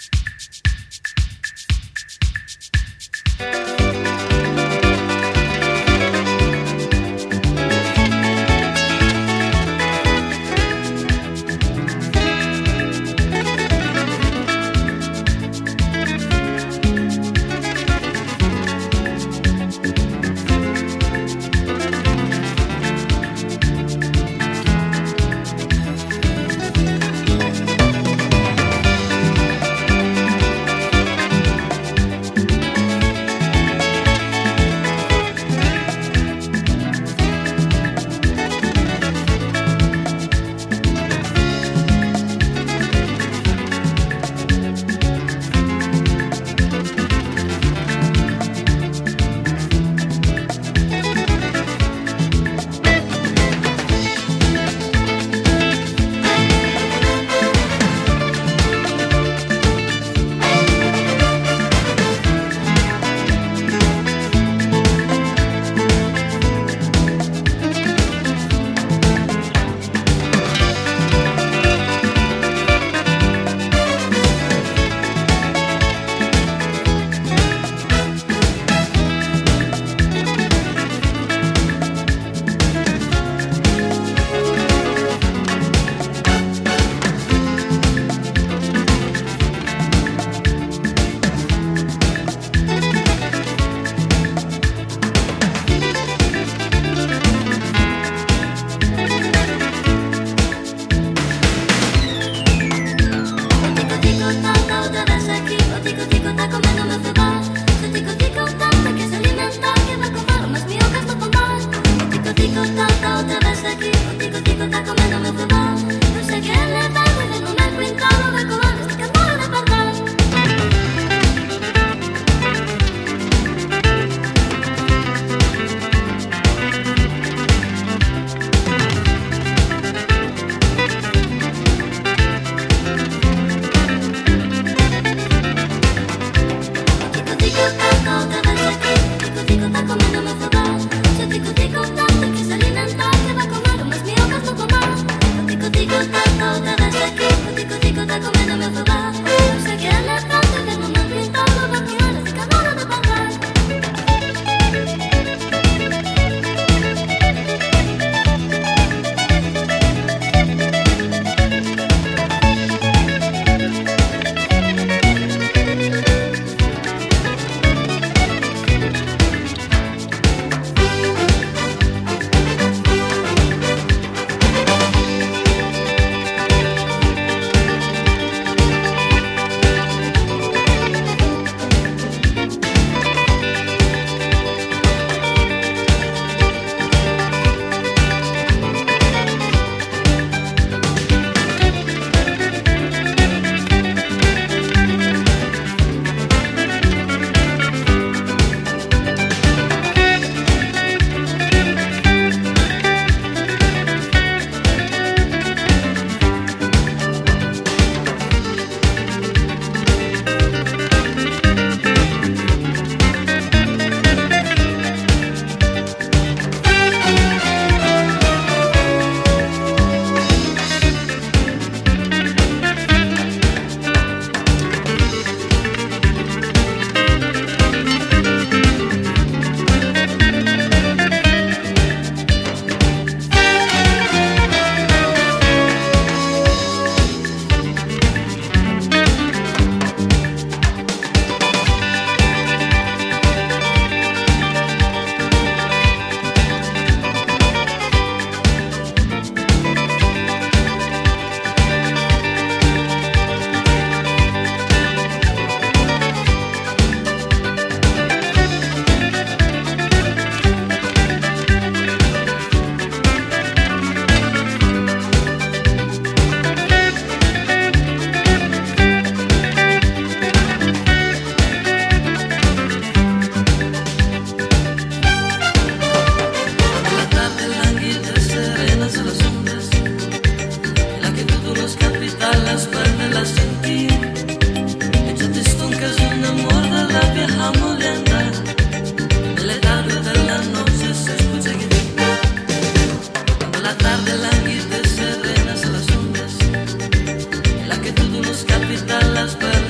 las sentir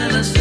de las